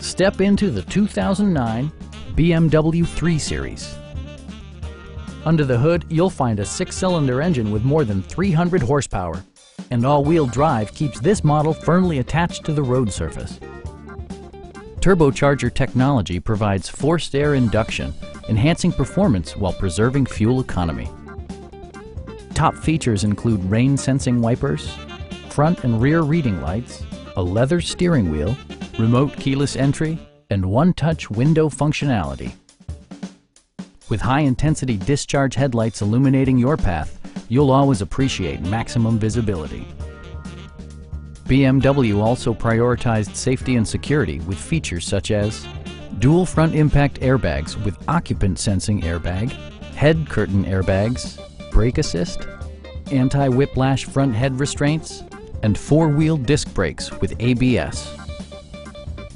Step into the 2009 BMW 3 Series. Under the hood, you'll find a six-cylinder engine with more than 300 horsepower, and all-wheel drive keeps this model firmly attached to the road surface. Turbocharger technology provides forced air induction, enhancing performance while preserving fuel economy. Top features include rain-sensing wipers, front and rear reading lights, a leather steering wheel, remote keyless entry, and one-touch window functionality. With high-intensity discharge headlights illuminating your path, you'll always appreciate maximum visibility. BMW also prioritized safety and security with features such as dual front impact airbags with occupant sensing airbag, head curtain airbags, brake assist, anti-whiplash front head restraints, and four-wheel disc brakes with ABS.